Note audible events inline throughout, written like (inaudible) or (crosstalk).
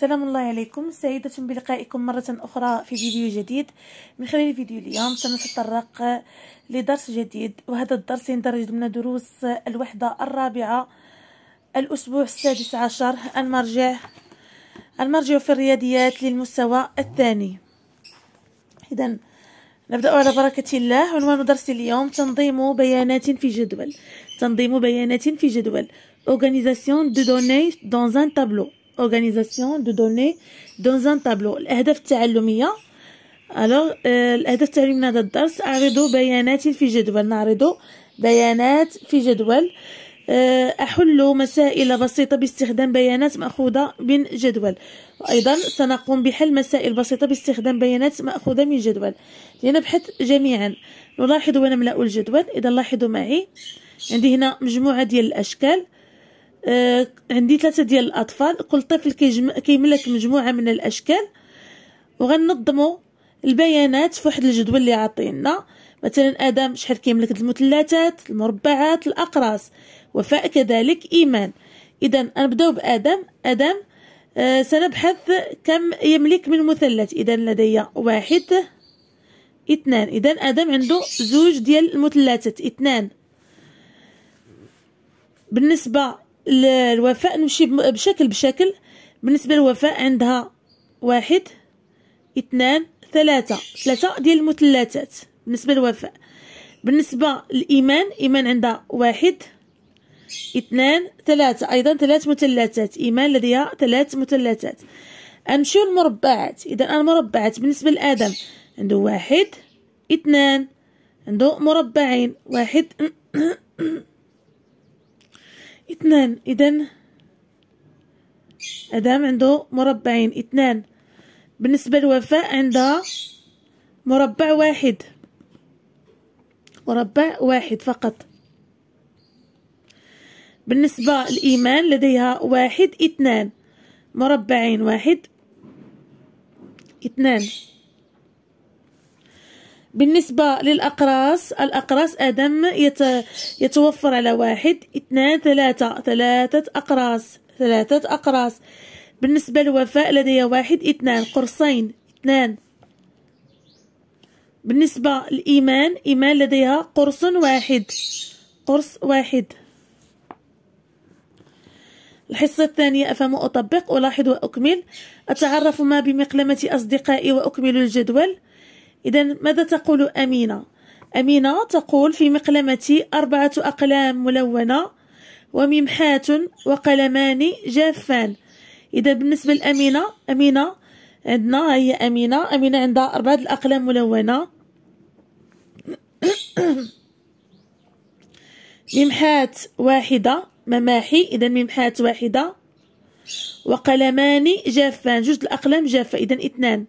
سلام الله عليكم. سعيدة بلقائكم مرة أخرى في فيديو جديد. من خلال الفيديو اليوم سنتطرق لدرس جديد وهذا الدرس يندرج ضمن دروس الوحدة الرابعة الأسبوع السادس عشر. المرجع المرجع في الرياضيات للمستوى الثاني. إذا نبدأ على بركة الله. عنوان درس اليوم تنظيم بيانات في جدول. تنظيم بيانات في جدول. Organisation de données dans un tableau. Organisation de données dans un tableau. الأهداف التعلمية. Alors الأهداف التعلمية هذا الدرس. أعرض بيانات في جدول. نعرض بيانات في جدول. أحل مسائل بسيطة باستخدام بيانات مأخوذة من جدول. وأيضا سنقوم بحل مسائل بسيطة باستخدام بيانات مأخوذة من جدول. لنبحث جميعا. نلاحظ ونملأ الجدول. إذا لاحظوا معي عندي هنا مجموعة ديال الأشكال. آه عندي ثلاثة ديال الأطفال. كل طفل كيملك مجموعة من الأشكال. وغنظموا البيانات في واحد الجدول اللي عاطينا. مثلا آدم شحال كيملك المثلثات المربعات الأقراص. وفاء كذلك إيمان. اذا نبداو بآدم. آدم آه سنبحث كم يملك من مثلث. اذا لدي واحد اثنان. اذا آدم عنده زوج ديال المثلثات اثنان. بالنسبة للوفاء نمشي بشكل بشكل. بالنسبة للوفاء عندها واحد اثنان ثلاثة. ثلاثة ديال المثلثات. بالنسبة للوفاء. بالنسبة للإيمان إيمان عندها واحد اثنان ثلاثة. أيضا ثلاث مثلثات. إيمان لديها ثلاث مثلثات. نمشيو المربعات. إذا المربعات بالنسبة لآدم عنده واحد اثنان عنده مربعين. واحد. (clears throat) اثنان إذا آدم عنده مربعين. اثنان بالنسبة لوفاء عندها مربع واحد. مربع واحد فقط. بالنسبة للإيمان لديها واحد اثنان. مربعين واحد اثنان. بالنسبة للأقراص الأقراص آدم يتوفر على واحد اثنان ثلاثة ثلاثة أقراص ثلاثة أقراص. بالنسبة لوفاء لدي واحد اثنان قرصين اثنان. بالنسبة لإيمان إيمان لديها قرص واحد قرص واحد. الحصة الثانية أفهم وأطبق ألاحظ وأكمل. أتعرف ما بمقلمة أصدقائي وأكمل الجدول. إذا ماذا تقول أمينة؟ أمينة تقول في مقلمتي أربعة أقلام ملونة وممحات وقلمان جافان. إذا بالنسبة لأمينة أمينة عندنا هي أمينة أمينة عندها أربعة الأقلام ملونة. (coughs) ممحات واحدة مماحي إذا ممحات واحدة. وقلمان جافان جوج الأقلام جافة إذا اثنان.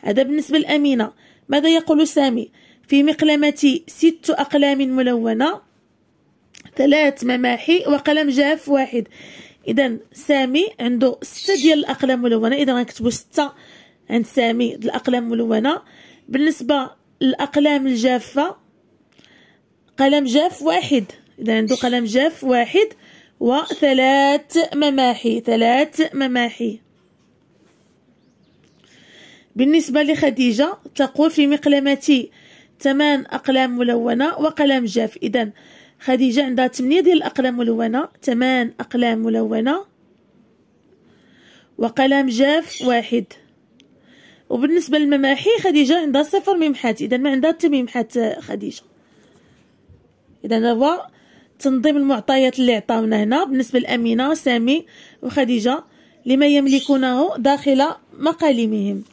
هذا بالنسبة لأمينة. ماذا يقول سامي؟ في مقلمتي ست أقلام ملونة ثلاث مماحي وقلم جاف واحد. إذا سامي عنده ستة ديال الأقلام ملونة. إذا غنكتبوا ستة عند سامي الأقلام ملونة. بالنسبة للأقلام الجافة قلم جاف واحد. إذا عنده قلم جاف واحد وثلاث مماحي ثلاث مماحي. بالنسبة لخديجة تقول في مقلمتي ثمان أقلام ملونة وقلم جاف. إذا خديجة عندها ثمانية ديال الأقلام ملونة ثمان أقلام ملونة وقلم جاف واحد. وبالنسبة للمماحي خديجة عندها صفر ممحات. إذا ما عندها حتى ممحات خديجة. إذا هو تنظيم المعطيات اللي عطاونا هنا. بالنسبة لأمينة سامي وخديجة لما يملكونه داخل مقالمهم.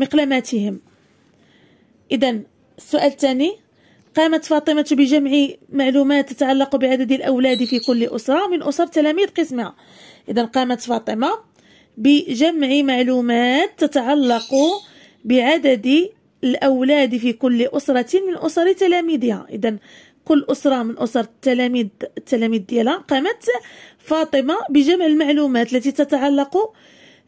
مقلماتهم. إذا السؤال الثاني قامت فاطمة بجمع معلومات تتعلق بعدد الأولاد في كل أسرة من أسر تلاميذ قسمها إذا قامت فاطمة بجمع معلومات تتعلق بعدد الأولاد في كل أسرة من أسر تلاميذها. إذا كل أسرة من أسر التلاميذ التلاميذ ديالها قامت فاطمة بجمع المعلومات التي تتعلق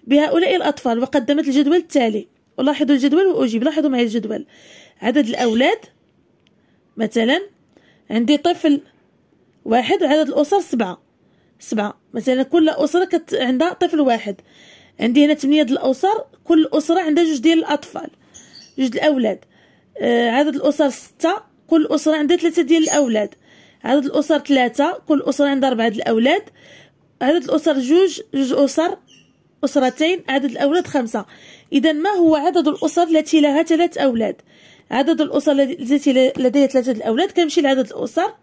بهؤلاء الأطفال وقدمت الجدول التالي. ولاحظوا الجدول وأجيب لاحظوا معي الجدول. عدد الأولاد مثلا عندي طفل واحد وعدد الأسر سبعة. سبعة. مثلا كل أسرة كت عندها طفل واحد. عندي هنا 8 ديال الأسر كل أسرة عندها جوج ديال الأطفال. جوج الأولاد. آه عدد الأسر ستة كل أسرة عندها ثلاثة ديال الأولاد. عدد الأسر ثلاثة كل أسرة عندها أربعة ديال الأولاد. عدد الأسر جوج جوج أسر أسرتين عدد الأولاد خمسة. إذا ما هو عدد الأسر التي لها ثلاث أولاد؟ عدد الأسر التي لديها ثلاثة الأولاد كنمشي لعدد الأسر.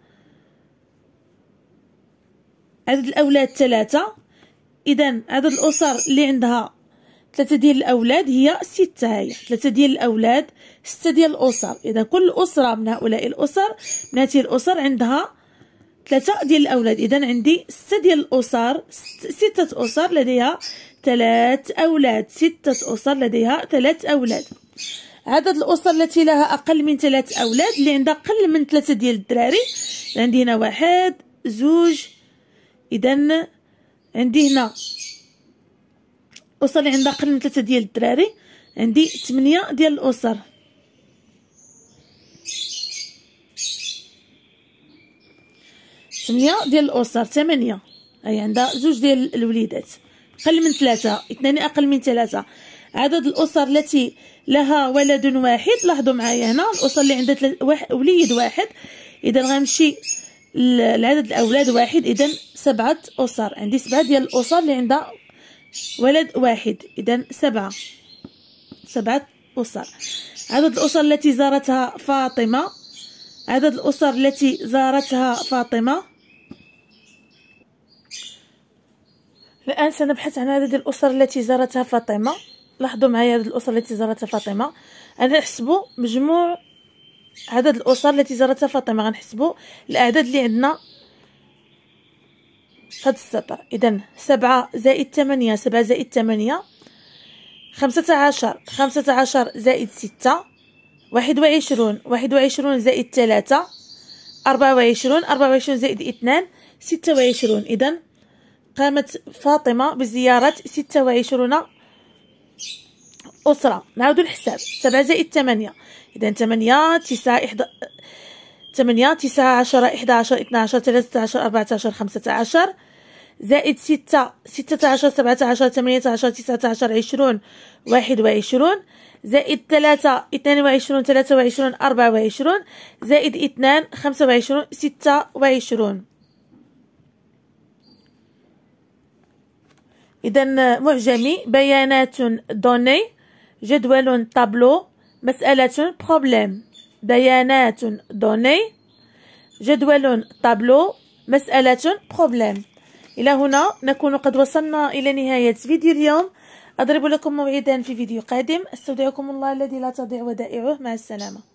عدد الأولاد ثلاثة. إذا عدد الأسر اللي عندها ثلاثة ديال الأولاد هي ستة هي ثلاثة ديال الأولاد ستة ديال الأسر. إذا كل أسرة من هؤلاء الأسر من هذه الأسر عندها ثلاثة ديال الأولاد. إذا عندي ستة ديال الأسر ستة أسر لديها ثلاث أولاد ستة أسر لديها ثلاث أولاد. عدد الأسر التي لها أقل من ثلاث أولاد اللي عندها أقل من ثلاثة ديال الدراري. عندي هنا واحد زوج اذا عندي هنا أسر اللي عندها أقل من ثلاثة ديال الدراري. عندي ثمانية ديال الأسر. ثمانية ديال الأسر ثمانية. هي عندها زوج ديال الوليدات. أقل من ثلاثة اثنان أقل من ثلاثة. عدد الأسر التي لها ولد واحد لاحظوا معايا هنا الأسر اللي عندها وليد واحد. اذا غنمشي العدد الأولاد واحد. اذا سبعة أسر. عندي سبعة ديال الأسر اللي عندها ولد واحد. اذا سبعة. سبعة أسر. عدد الأسر التي زارتها فاطمة. عدد الأسر التي زارتها فاطمة. الآن سنبحث عن عدد الأسر التي زارتها فاطمة. لاحظوا معايا عدد الأسر التي زارتها فاطمة. أنا نحسبوا مجموع عدد الأسر التي زارتها فاطمة. غنحسبوا الأعداد اللي عندنا. هذا السطر. اذا سبعة زائد ثمانية سبعة زائد ثمانية. خمسة عشر خمسة عشر زائد ستة. واحد وعشرون واحد وعشرون زائد ثلاثة. أربعة وعشرون أربعة وعشرون زائد اثنان ستة وعشرون. قامت فاطمة بزيارة ستة وعشرون أسرة. نعود الحساب سبعة زائد ثمانية. إذا ثمانية تسعة إحدى ثمانية تسعة عشر إحدى عشر اثنا عشر ثلاثة عشر أربعة عشر خمسة عشر زائد ستة ستة عشر سبعة عشر ثمانية عشر تسعة عشر عشرون واحد وعشرون زائد ثلاثة اثنان وعشرون ثلاثة وعشرون أربعة وعشرون زائد اثنان خمسة وعشرون ستة وعشرون. إذا معجمي بيانات données جدول طابلو مسألة problème بيانات données جدول طابلو مسألة problème إلى هنا نكون قد وصلنا إلى نهاية فيديو اليوم. أضرب لكم موعدا في فيديو قادم. أستودعكم الله الذي لا تضيع ودائعه. مع السلامة.